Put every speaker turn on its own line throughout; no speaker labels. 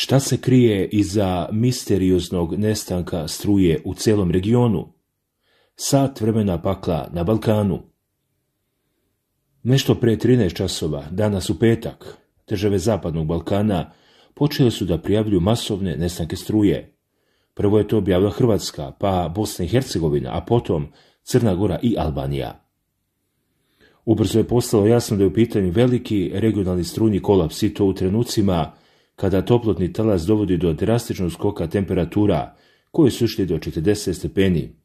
Šta se krije iza misterioznog nestanka struje u celom regionu? Sat vremena pakla na Balkanu. Nešto pre 13 časova, danas u petak, države Zapadnog Balkana počele su da prijavljuju masovne nestanke struje. Prvo je to objavila Hrvatska, pa Bosna i Hercegovina, a potom Crna Gora i Albanija. Ubrzo je postalo jasno da je u pitanju veliki regionalni strujni kolaps i to u trenucima kada toplotni talas dovodi do drastičnog skoka temperatura koje su išli do 40 stepeni.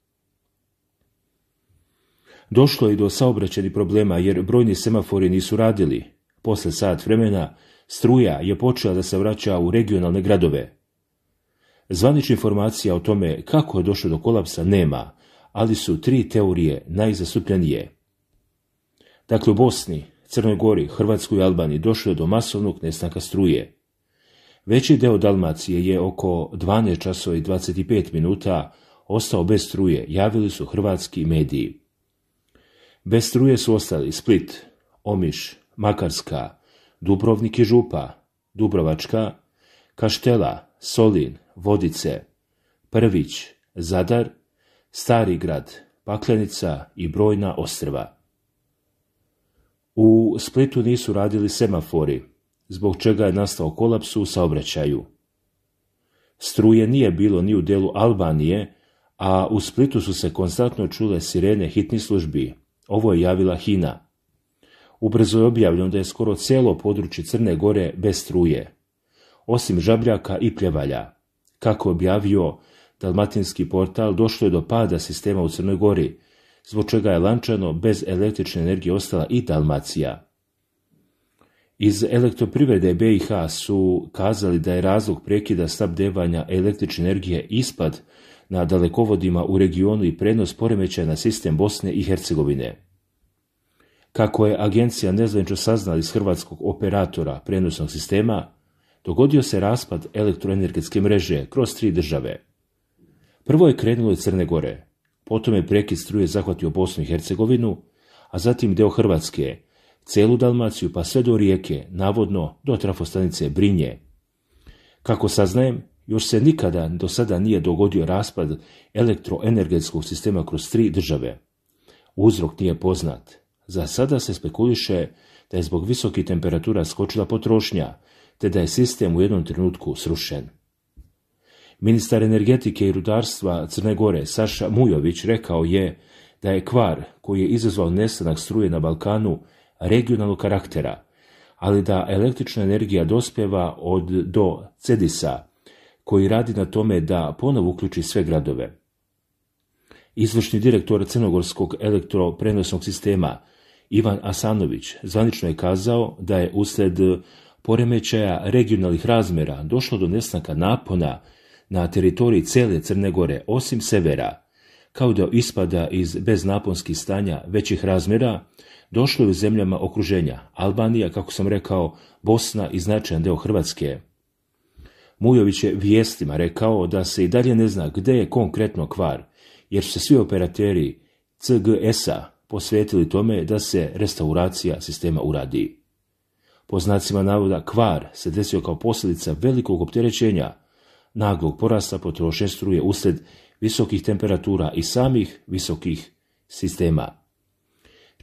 Došlo je do saobraćenih problema jer brojni semafori nisu radili. Posle sat vremena struja je počela da se vraća u regionalne gradove. Zvanična informacija o tome kako je došlo do kolapsa nema, ali su tri teorije najzastupljenije. Dakle, u Bosni, Crnoj Gori, Hrvatskoj i Albaniji došlo je do masovnog nestanka struje. Veći deo Dalmacije je oko 12 časova i 25 minuta ostao bez struje, javili su hrvatski mediji. Bez struje su ostali Split, Omiš, Makarska, Dubrovnik i Župa, Dubrovačka, Kaštela, Solin, Vodice, Prvić, Zadar, Stari grad, Paklenica i brojna ostrva. U Splitu nisu radili semafori, zbog čega je nastao kolaps u saobraćaju. Struje nije bilo ni u delu Albanije, a u Splitu su se konstantno čule sirene hitnih službi. Ovo je javila Hina. Ubrzo je objavljeno da je skoro cijelo područje Crne Gore bez struje, osim žabljaka i pljevalja. Kako objavio dalmatinski portal, došlo je do pada sistema u Crnoj Gori, zbog čega je lančano bez električne energije ostala i Dalmacija. Iz elektroprivrede BiH su kazali da je razlog prekida snabdevanja električne energije ispad na dalekovodima u regionu i prenos poremećaja na sistem Bosne i Hercegovine. Kako je agencija nezvenčo saznala iz hrvatskog operatora prenosnog sistema, dogodio se raspad elektroenergetske mreže kroz tri države. Prvo je krenulo iz Crne Gore, potom je prekid struje zahvatio Bosnu i Hercegovinu, a zatim deo Hrvatske, celu Dalmaciju pa sve do rijeke, navodno do trafostanice Brinje. Kako saznajem, još se nikada do sada nije dogodio raspad elektroenergetskog sistema kroz tri države. Uzrok nije poznat. Za sada se spekuliše da je zbog visokih temperatura skočila potrošnja, te da je sistem u jednom trenutku srušen. Ministar energetike i rudarstva Crne Gore Saša Mujović rekao je da je kvar koji je izazvao nestanak struje na Balkanu regionalnog karaktera, ali da električna energija dospjeva od do Cedisa, koji radi na tome da ponovo uključi sve gradove. Izvršni direktor Crnogorskog elektroprenosnog sistema Ivan Asanović zvanično je kazao da je uslijed poremećaja regionalnih razmjera došlo do nestanka napona na teritoriji cijele Crne Gore, osim severa, kao da ispada iz beznaponskih stanja većih razmjera, došlo je u zemljama okruženja, Albanija, kako sam rekao, Bosna i značajan deo Hrvatske. Mujović je vijestima rekao da se i dalje ne zna gdje je konkretno kvar, jer su se svi operateri CGS-a posvetili tome da se restauracija sistema uradi. Po znacima navoda kvar se desio kao posljedica velikog opterećenja, naglog porasta potrošnje struje uslijed visokih temperatura i samih visokih sistema.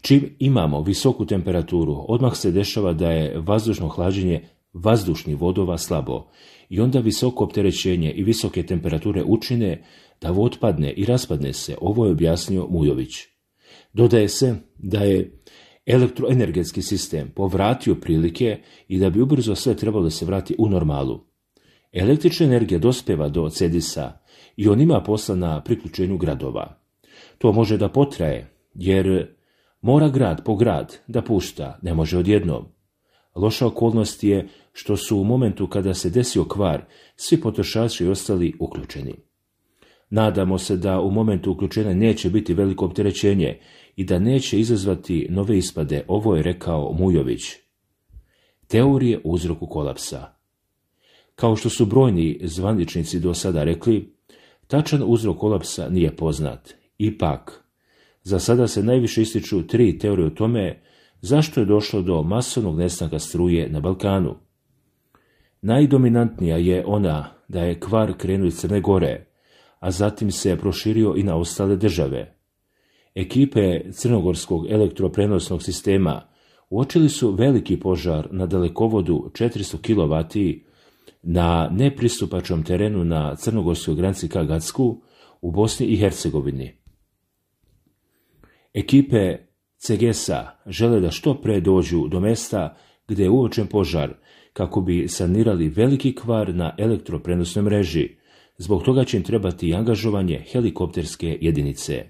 Čim imamo visoku temperaturu, odmah se dešava da je vazdušno hlađenje vazdušnih vodova slabo i onda visoko opterećenje i visoke temperature učine da vod padne i raspadne se, ovo je objasnio Mujović. Dodaje se da je elektroenergetski sistem povratio prilike i da bi ubrzo sve trebalo da se vrati u normalu. Električna energija dospeva do Cedisa i on ima posla na priključenju gradova. To može da potraje, jer mora grad po grad da pušta, ne može odjednom. Loša okolnost je što su u momentu kada se desio kvar, svi potrošači ostali uključeni. Nadamo se da u momentu uključenja neće biti veliko opterećenje i da neće izazvati nove ispade, ovo je rekao Mujović. Teorije uzroku kolapsa Kao što su brojni zvaničnici do sada rekli, tačan uzrok kolapsa nije poznat. Ipak, za sada se najviše ističu tri teorije o tome zašto je došlo do masovnog nestanka struje na Balkanu. Najdominantnija je ona da je kvar krenuo iz Crne Gore, a zatim se proširio i na ostale države. Ekipe Crnogorskog elektroprenosnog sistema uočili su veliki požar na dalekovodu 400 kW na nepristupačnom terenu na crnogorskoj granici Kagatsku u Bosni i Hercegovini. Ekipe CGS-a žele da što pre dođu do mesta gdje je uočen požar kako bi sanirali veliki kvar na elektroprenosnoj mreži. Zbog toga će im trebati angažovanje helikopterske jedinice.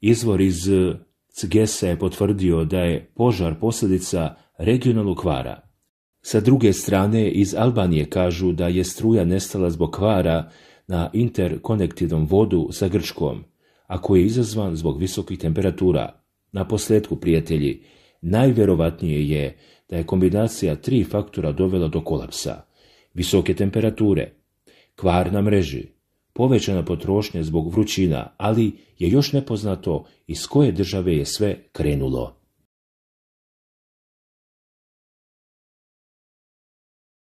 Izvor iz CGS-a je potvrdio da je požar posljedica regionalnog kvara. Sa druge strane, iz Albanije kažu da je struja nestala zbog kvara na interkonektivnom vodu sa Grčkom, a koji je izazvan zbog visokih temperatura. Na posljedku, prijatelji, najverovatnije je da je kombinacija tri faktora dovela do kolapsa. Visoke temperature, kvar na mreži, povećana potrošnja zbog vrućina, ali je još nepoznato iz koje države je sve krenulo.